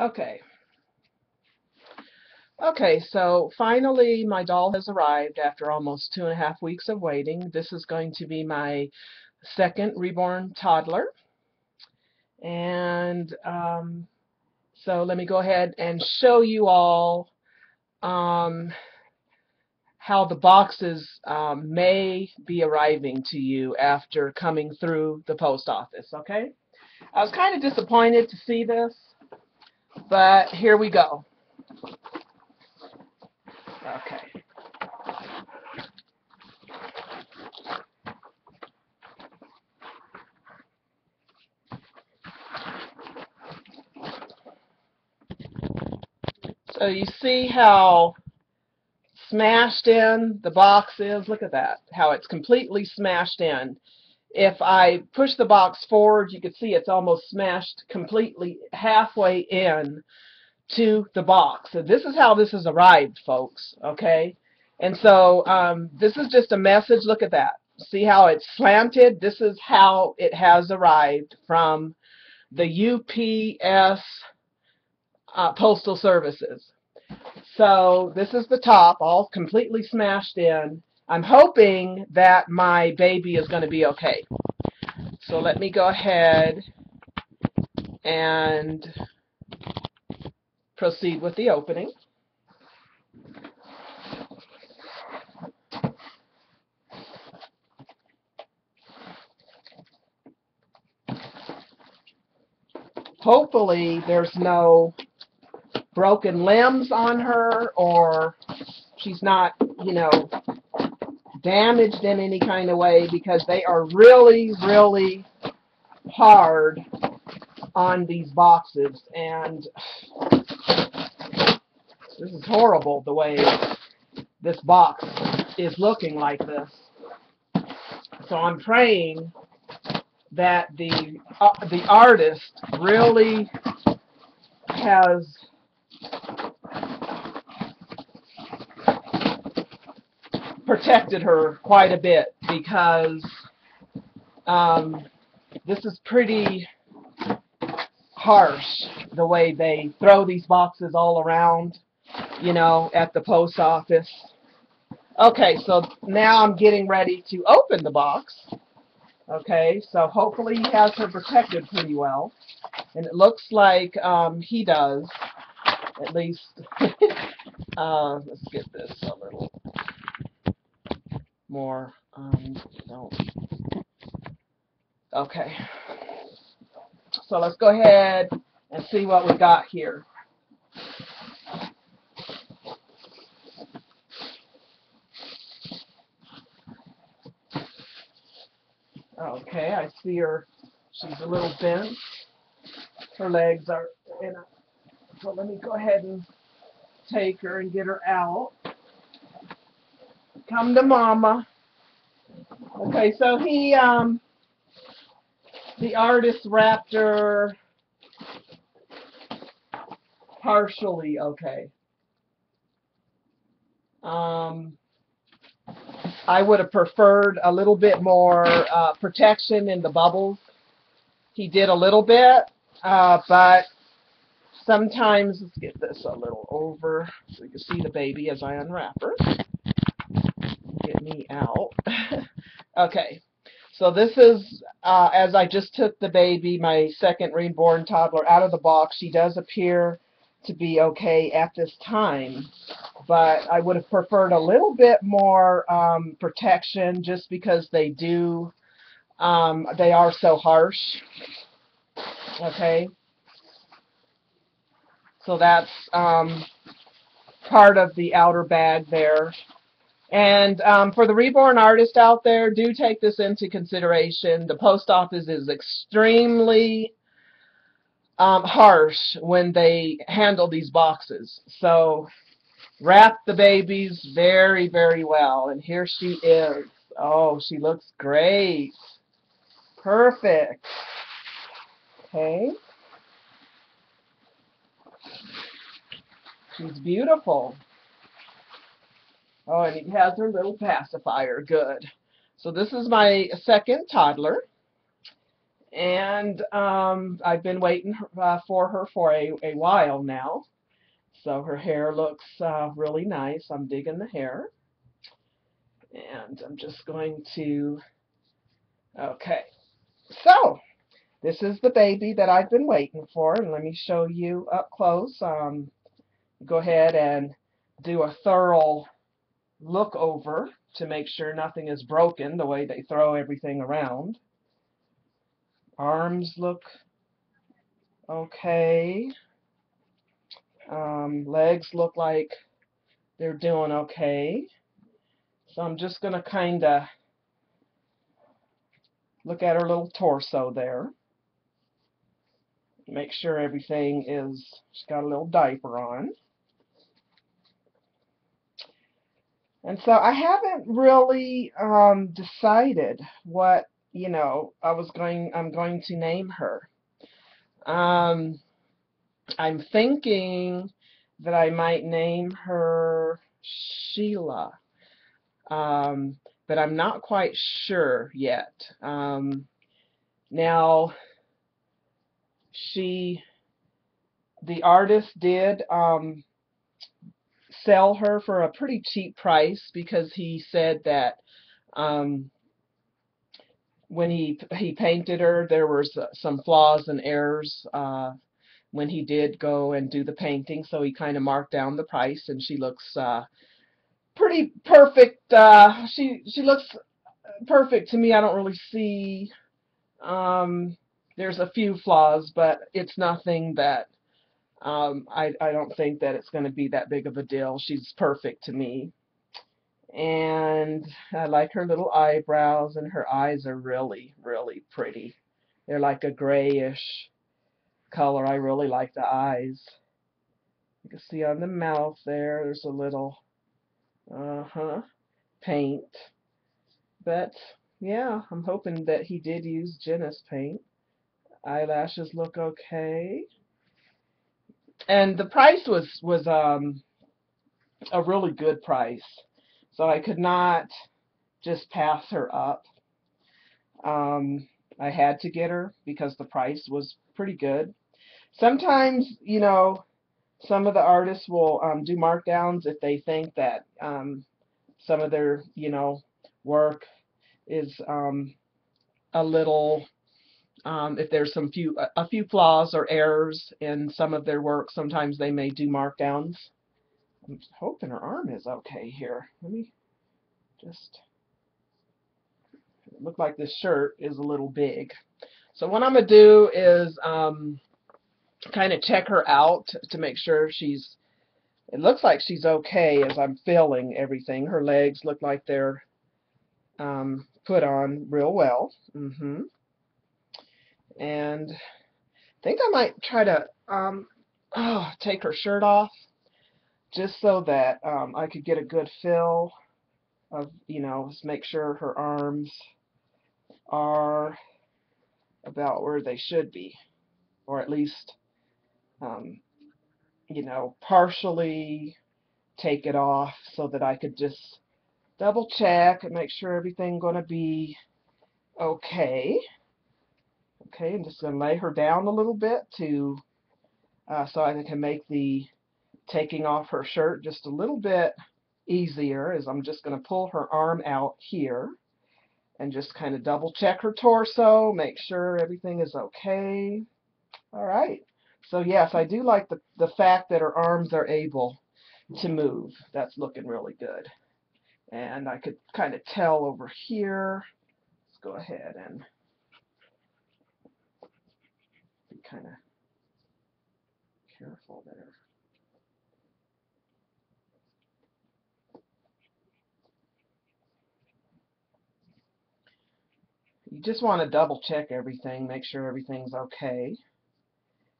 Okay. Okay, so finally my doll has arrived after almost two and a half weeks of waiting. This is going to be my second reborn toddler. And um, so let me go ahead and show you all um, how the boxes um, may be arriving to you after coming through the post office, okay? I was kind of disappointed to see this, but here we go. Okay. So you see how smashed in the box is? Look at that, how it's completely smashed in. If I push the box forward, you can see it's almost smashed completely halfway in to the box. So this is how this has arrived, folks, okay? And so um, this is just a message. Look at that. See how it's slanted? This is how it has arrived from the UPS uh, Postal Services. So this is the top, all completely smashed in. I'm hoping that my baby is going to be okay. So let me go ahead and proceed with the opening. Hopefully there's no broken limbs on her or she's not, you know, damaged in any kind of way because they are really, really hard on these boxes and this is horrible the way this box is looking like this. So I'm praying that the uh, the artist really has protected her quite a bit because um, this is pretty harsh the way they throw these boxes all around, you know, at the post office. Okay, so now I'm getting ready to open the box. Okay, so hopefully he has her protected pretty well. And it looks like um, he does, at least. uh, let's get this a little more. Um, don't. Okay. So let's go ahead and see what we got here. Okay, I see her. She's a little bent. Her legs are in a. So let me go ahead and take her and get her out. Come to mama. Okay, so he, um, the artist her partially okay. Um, I would have preferred a little bit more uh, protection in the bubbles. He did a little bit, uh, but sometimes, let's get this a little over so you can see the baby as I unwrap her. Get me out. okay, so this is, uh, as I just took the baby, my second reborn toddler, out of the box. She does appear to be okay at this time, but I would have preferred a little bit more um, protection just because they do, um, they are so harsh. Okay. So that's um, part of the outer bag there. And um, for the reborn artist out there, do take this into consideration. The post office is extremely um, harsh when they handle these boxes. So wrap the babies very, very well. And here she is. Oh, she looks great. Perfect. Okay. She's beautiful. Oh, and he has her little pacifier. Good. So this is my second toddler. And um, I've been waiting uh, for her for a, a while now. So her hair looks uh, really nice. I'm digging the hair. And I'm just going to, okay. So, this is the baby that I've been waiting for. And let me show you up close. Um, go ahead and do a thorough look over to make sure nothing is broken the way they throw everything around. Arms look okay. Um, legs look like they're doing okay. So I'm just going to kind of look at her little torso there. Make sure everything is, she's got a little diaper on. And so I haven't really um, decided what, you know, I was going, I'm going to name her. Um, I'm thinking that I might name her Sheila. Um, but I'm not quite sure yet. Um, now, she, the artist did um, sell her for a pretty cheap price because he said that um, when he he painted her, there was some flaws and errors uh, when he did go and do the painting, so he kind of marked down the price, and she looks uh, pretty perfect. Uh, she she looks perfect to me. I don't really see. Um, there's a few flaws, but it's nothing that um, I, I don't think that it's going to be that big of a deal. She's perfect to me. And I like her little eyebrows, and her eyes are really, really pretty. They're like a grayish color. I really like the eyes. You can see on the mouth there, there's a little, uh-huh, paint. But, yeah, I'm hoping that he did use Genesis paint. Eyelashes look okay and the price was was um a really good price. So I could not just pass her up. Um I had to get her because the price was pretty good. Sometimes you know some of the artists will um, do markdowns if they think that um, some of their you know work is um, a little um, if there's some few a few flaws or errors in some of their work, sometimes they may do markdowns. I'm hoping her arm is okay here. Let me just look like this shirt is a little big. So what I'm gonna do is um, kind of check her out to make sure she's. It looks like she's okay as I'm filling everything. Her legs look like they're um, put on real well. Mm-hmm and I think I might try to um, oh, take her shirt off just so that um, I could get a good fill of, you know, just make sure her arms are about where they should be, or at least, um, you know, partially take it off so that I could just double check and make sure everything going to be okay. Okay, I'm just going to lay her down a little bit to uh, so I can make the taking off her shirt just a little bit easier is I'm just going to pull her arm out here and just kind of double check her torso, make sure everything is okay. All right. So yes, I do like the, the fact that her arms are able to move. That's looking really good. And I could kind of tell over here. Let's go ahead and kind of careful there. You just want to double check everything, make sure everything's okay.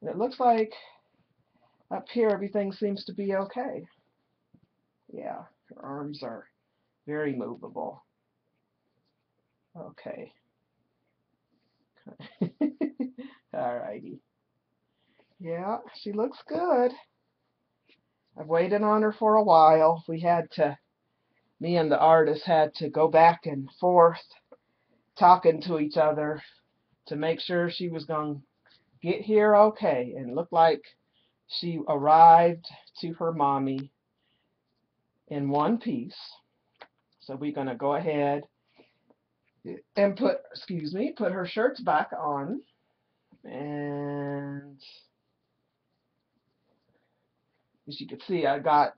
And it looks like up here everything seems to be okay. Yeah, her arms are very movable. Okay. Alrighty. Yeah, she looks good. I've waited on her for a while. We had to, me and the artist had to go back and forth talking to each other to make sure she was going to get here okay. And looked like she arrived to her mommy in one piece. So we're going to go ahead and put, excuse me, put her shirts back on. And as you can see, I got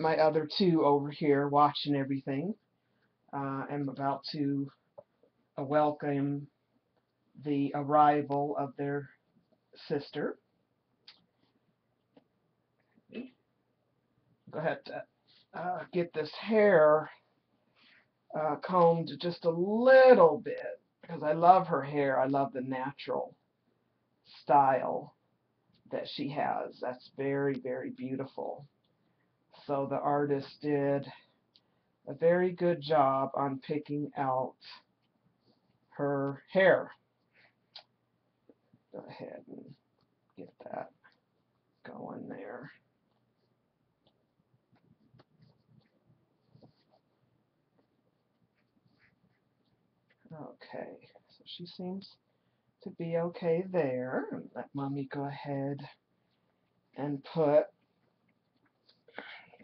my other two over here watching everything. Uh, I'm about to uh, welcome the arrival of their sister. Go ahead to uh, get this hair uh, combed just a little bit because I love her hair. I love the natural style that she has. That's very, very beautiful. So the artist did a very good job on picking out her hair. Go ahead and get that going there. Okay, so she seems to be okay there. Let mommy go ahead and put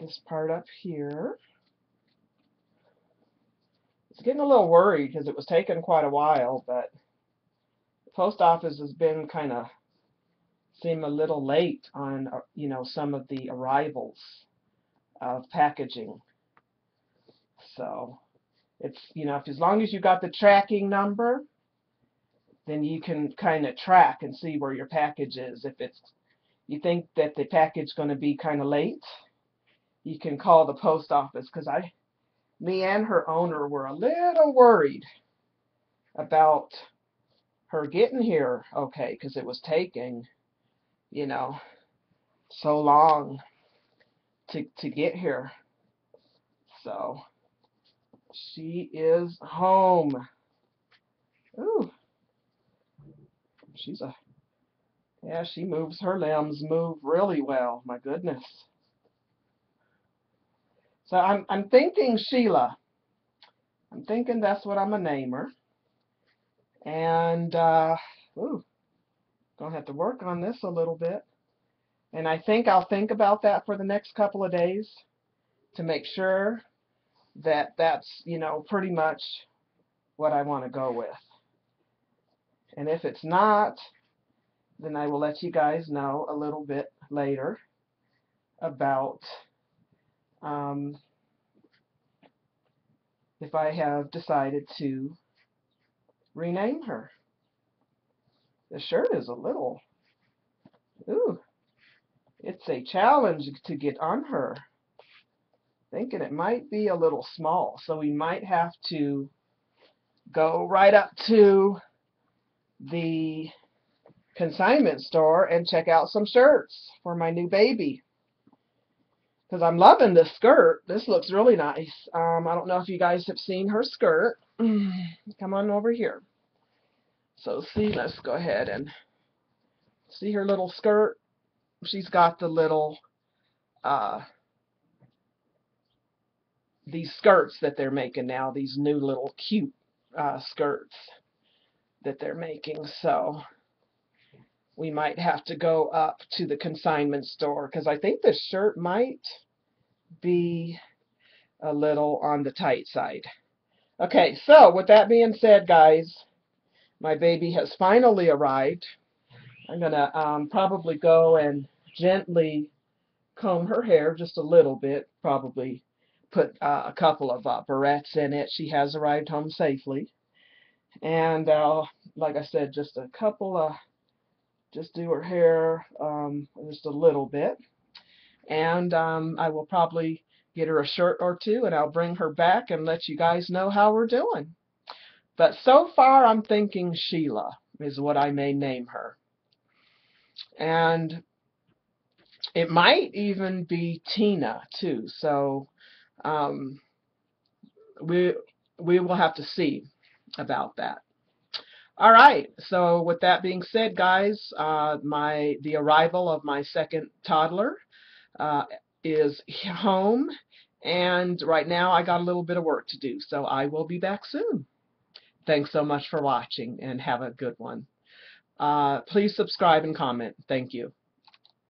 this part up here. It's getting a little worried because it was taking quite a while, but the post office has been kind of seem a little late on, uh, you know, some of the arrivals of packaging. So it's, you know, if as long as you got the tracking number, then you can kind of track and see where your package is. If it's you think that the package is going to be kind of late, you can call the post office because I, me and her owner were a little worried about her getting here okay because it was taking, you know, so long to to get here. So she is home. Ooh. She's a yeah, she moves her limbs move really well. My goodness. So I'm I'm thinking Sheila. I'm thinking that's what I'm gonna name her. And uh ooh, gonna have to work on this a little bit. And I think I'll think about that for the next couple of days to make sure that that's, you know, pretty much what I want to go with. And if it's not, then I will let you guys know a little bit later about um, if I have decided to rename her. The shirt is a little, ooh, it's a challenge to get on her. Thinking it might be a little small, so we might have to go right up to the consignment store and check out some shirts for my new baby. Because I'm loving this skirt. This looks really nice. Um, I don't know if you guys have seen her skirt. Come on over here. So see, let's go ahead and see her little skirt. She's got the little, uh, these skirts that they're making now, these new little cute uh, skirts that they're making. So we might have to go up to the consignment store because I think this shirt might be a little on the tight side. Okay, so with that being said, guys, my baby has finally arrived. I'm going to um, probably go and gently comb her hair just a little bit, probably put uh, a couple of uh, barrettes in it. She has arrived home safely. And uh, like I said, just a couple of, just do her hair um, just a little bit. And um, I will probably get her a shirt or two and I'll bring her back and let you guys know how we're doing. But so far I'm thinking Sheila is what I may name her. And it might even be Tina too. So um, we we will have to see about that. All right. So with that being said, guys, uh, my the arrival of my second toddler uh, is home, and right now I got a little bit of work to do. So I will be back soon. Thanks so much for watching and have a good one. Uh, please subscribe and comment. Thank you.